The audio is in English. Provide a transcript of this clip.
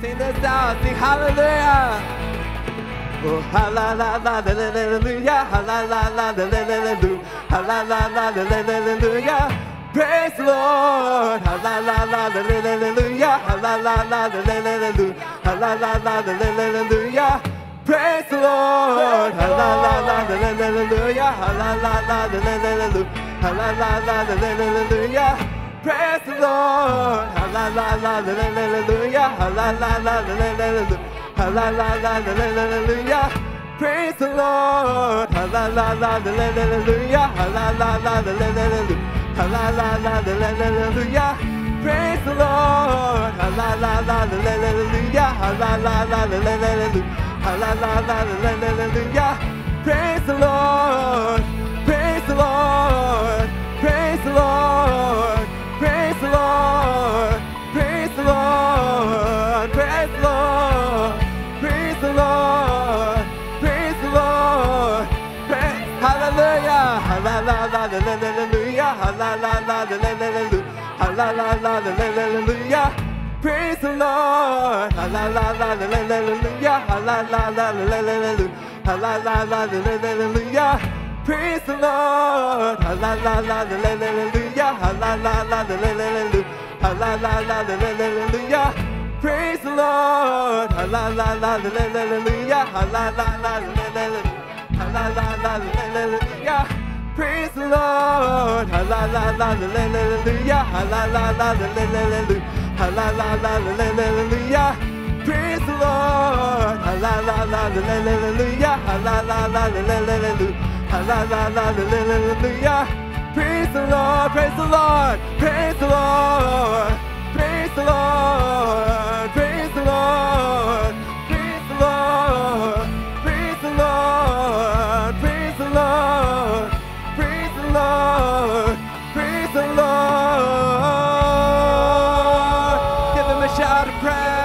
Sing this out. Sing hallelujah. Oh, hallelujah, hallelujah, hallelujah, hallelujah. Praise the Lord. Hallelujah, hallelujah, hallelujah. Praise the Lord. Hallelujah, hallelujah, hallelujah. Praise the Lord. Hallelujah, hallelujah, hallelujah. Praise the Lord. Hallelujah, hallelujah. Praise the Lord. Hallelujah, hallelujah, hallelujah. Praise the Lord. Hallelujah. Hallelujah. Hallelujah. Praise the Lord. Hallelujah. Hallelujah. Hallelujah. Praise the Lord. Hallelujah. Hallelujah. Hallelujah. Praise the Lord. Hallelujah. Hallelujah. Praise the Lord. Hallelujah. Hallelujah. Hallelujah. Praise the Lord. Hallelujah. Hallelujah. Praise the Lord. Praise the Lord. Praise the Lord. Praise the Lord. out of pride.